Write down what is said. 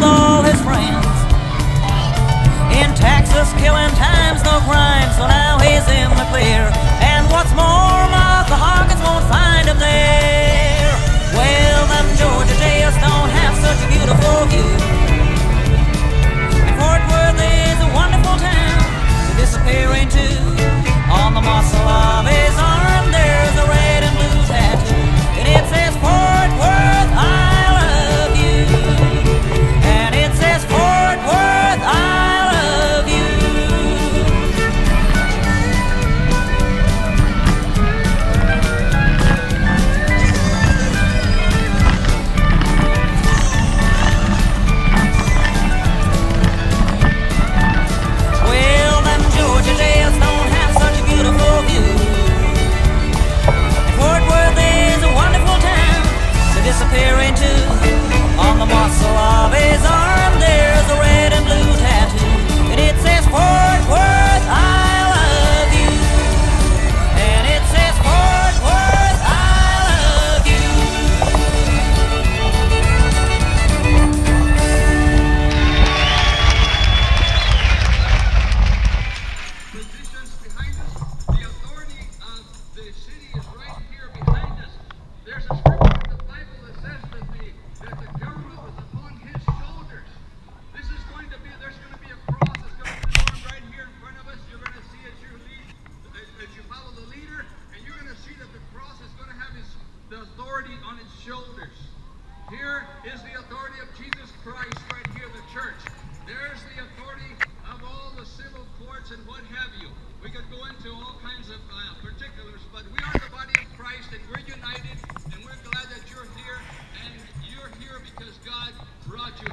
todo. on its shoulders. Here is the authority of Jesus Christ right here in the church. There's the authority of all the civil courts and what have you. We could go into all kinds of uh, particulars, but we are the body of Christ and we're united and we're glad that you're here and you're here because God brought you